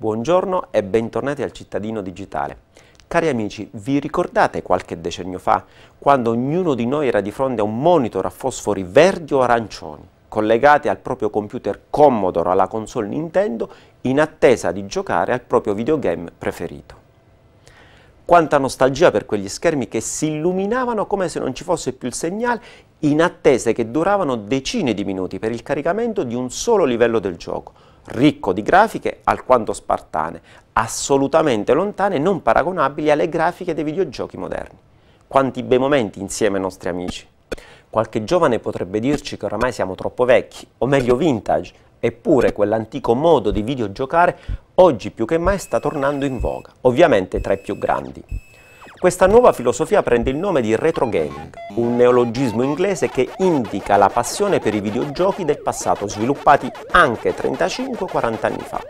Buongiorno e bentornati al Cittadino Digitale. Cari amici, vi ricordate qualche decennio fa, quando ognuno di noi era di fronte a un monitor a fosfori verdi o arancioni, collegati al proprio computer Commodore o alla console Nintendo, in attesa di giocare al proprio videogame preferito? Quanta nostalgia per quegli schermi che si illuminavano come se non ci fosse più il segnale in attese che duravano decine di minuti per il caricamento di un solo livello del gioco, ricco di grafiche alquanto spartane, assolutamente lontane e non paragonabili alle grafiche dei videogiochi moderni. Quanti bei momenti insieme ai nostri amici. Qualche giovane potrebbe dirci che oramai siamo troppo vecchi, o meglio vintage, eppure quell'antico modo di videogiocare oggi più che mai sta tornando in voga, ovviamente tra i più grandi. Questa nuova filosofia prende il nome di retro gaming, un neologismo inglese che indica la passione per i videogiochi del passato sviluppati anche 35-40 anni fa.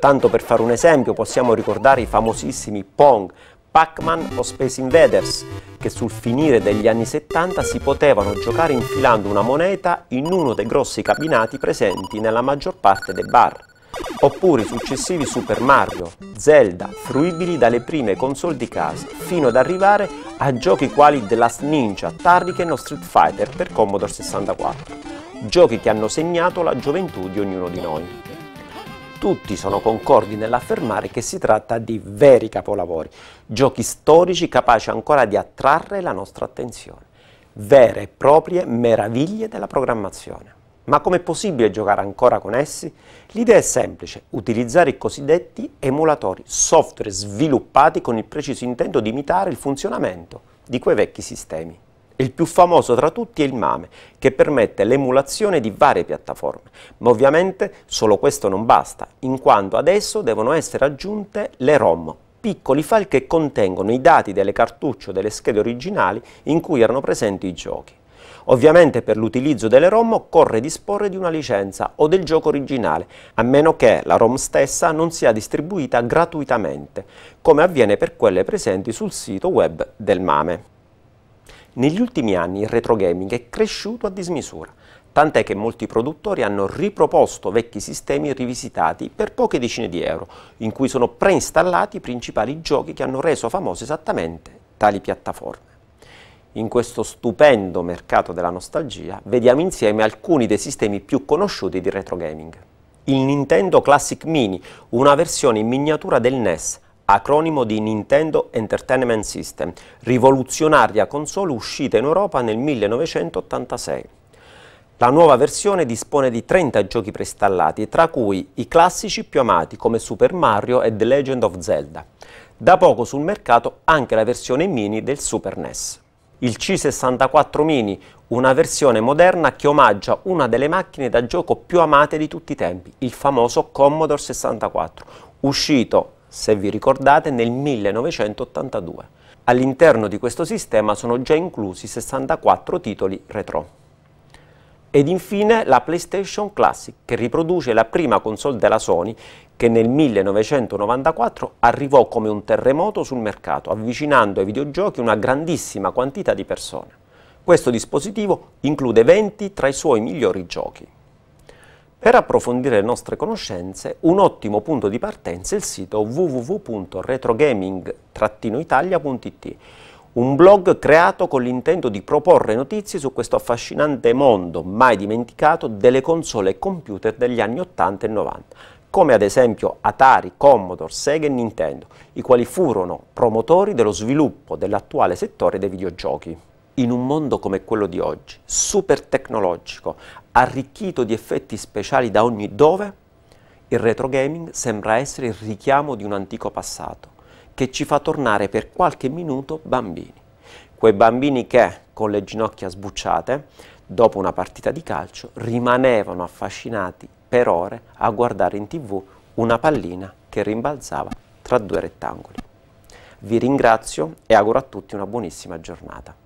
Tanto per fare un esempio possiamo ricordare i famosissimi Pong, Pac-Man o Space Invaders, che sul finire degli anni 70 si potevano giocare infilando una moneta in uno dei grossi cabinati presenti nella maggior parte dei bar oppure i successivi Super Mario, Zelda, fruibili dalle prime console di casa, fino ad arrivare a giochi quali The Last Ninja, Turrican o Street Fighter per Commodore 64, giochi che hanno segnato la gioventù di ognuno di noi. Tutti sono concordi nell'affermare che si tratta di veri capolavori, giochi storici capaci ancora di attrarre la nostra attenzione, vere e proprie meraviglie della programmazione. Ma com'è possibile giocare ancora con essi? L'idea è semplice, utilizzare i cosiddetti emulatori, software sviluppati con il preciso intento di imitare il funzionamento di quei vecchi sistemi. Il più famoso tra tutti è il MAME, che permette l'emulazione di varie piattaforme, ma ovviamente solo questo non basta, in quanto adesso devono essere aggiunte le ROM, piccoli file che contengono i dati delle cartucce o delle schede originali in cui erano presenti i giochi. Ovviamente per l'utilizzo delle ROM occorre disporre di una licenza o del gioco originale, a meno che la ROM stessa non sia distribuita gratuitamente, come avviene per quelle presenti sul sito web del MAME. Negli ultimi anni il retro gaming è cresciuto a dismisura, tant'è che molti produttori hanno riproposto vecchi sistemi rivisitati per poche decine di euro, in cui sono preinstallati i principali giochi che hanno reso famose esattamente tali piattaforme. In questo stupendo mercato della nostalgia vediamo insieme alcuni dei sistemi più conosciuti di retro gaming. Il Nintendo Classic Mini, una versione in miniatura del NES, acronimo di Nintendo Entertainment System, rivoluzionaria console uscita in Europa nel 1986. La nuova versione dispone di 30 giochi preinstallati, tra cui i classici più amati come Super Mario e The Legend of Zelda. Da poco sul mercato anche la versione mini del Super NES il C64 Mini, una versione moderna che omaggia una delle macchine da gioco più amate di tutti i tempi, il famoso Commodore 64, uscito, se vi ricordate, nel 1982. All'interno di questo sistema sono già inclusi 64 titoli retro. Ed infine la PlayStation Classic, che riproduce la prima console della Sony che nel 1994 arrivò come un terremoto sul mercato, avvicinando ai videogiochi una grandissima quantità di persone. Questo dispositivo include 20 tra i suoi migliori giochi. Per approfondire le nostre conoscenze, un ottimo punto di partenza è il sito www.retrogaming-italia.it un blog creato con l'intento di proporre notizie su questo affascinante mondo mai dimenticato delle console e computer degli anni 80 e 90, come ad esempio Atari, Commodore, Sega e Nintendo, i quali furono promotori dello sviluppo dell'attuale settore dei videogiochi. In un mondo come quello di oggi, super tecnologico, arricchito di effetti speciali da ogni dove, il retro gaming sembra essere il richiamo di un antico passato che ci fa tornare per qualche minuto bambini. Quei bambini che, con le ginocchia sbucciate, dopo una partita di calcio, rimanevano affascinati per ore a guardare in tv una pallina che rimbalzava tra due rettangoli. Vi ringrazio e auguro a tutti una buonissima giornata.